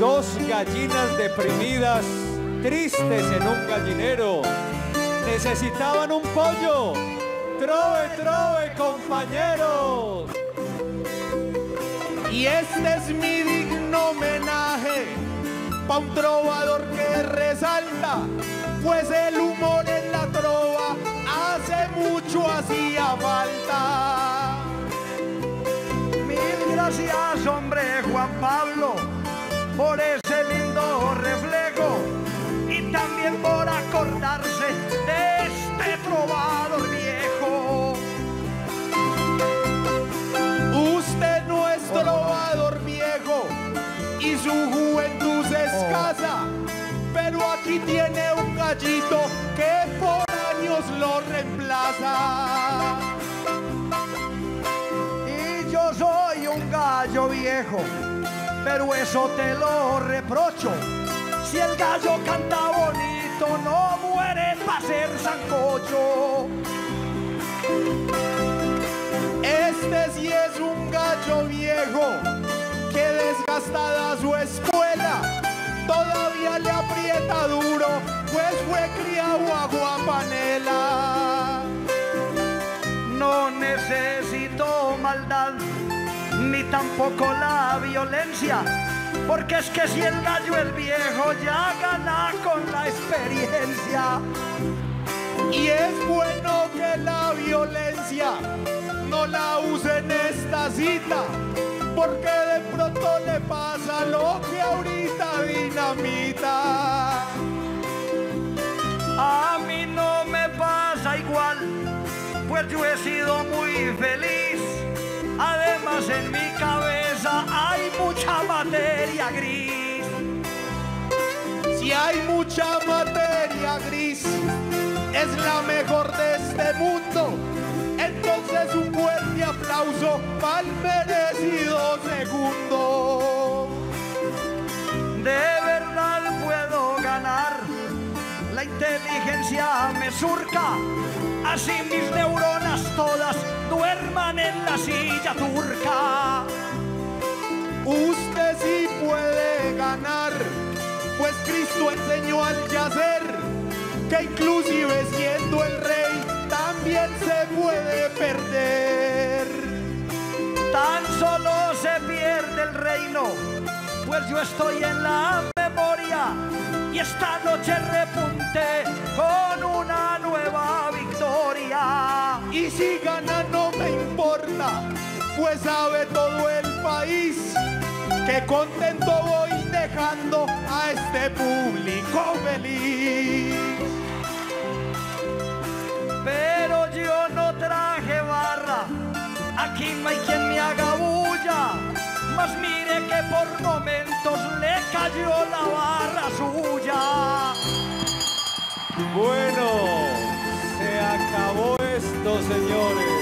dos gallinas deprimidas, tristes en un gallinero, necesitaban un pollo. Trove, trove, compañeros. Y este es mi digno homenaje pa' un trovador que resalta, pues el humor en la trova hace mucho hacía falta. Mil gracias, hombre Juan Pablo, por ese lindo reflejo y también por acordarse de este trovador viejo. Usted no es trovador viejo y su juventud es escasa, pero aquí tiene un gallito que por años lo reemplaza. Y yo soy un gallo viejo, pero eso te lo reprocho. Si el gallo canta bonito, no muere para ser sancocho. Este sí es un gallo viejo que desgastada su escuela todavía le aprieta duro, pues fue criado a guapanela. No necesito maldad, ni tampoco la violencia, porque es que si el gallo es viejo ya gana con la experiencia. Y es bueno que la violencia no la use en esta cita, porque de pronto le pasa lo que ahorita dinamita. A mí no me pasa igual, pues yo he sido muy feliz. Además en mi cabeza hay mucha materia gris. Si hay mucha materia gris, es la mejor de este mundo. Entonces un fuerte aplauso el merecido segundo. Inteligencia me surca. Así mis neuronas todas duerman en la silla turca. Usted sí puede ganar, pues Cristo enseñó al yacer que inclusive siendo el rey también se puede perder. Tan solo se pierde el reino, pues yo estoy en la memoria y esta noche repunté con una nueva victoria. Y si gana no me importa, pues sabe todo el país que contento voy dejando a este público feliz. Pero yo no traje barra, aquí no hay quien me haga bulla. Mas mire que por momentos le cayó la barra suya. Bueno, se acabó esto, señores.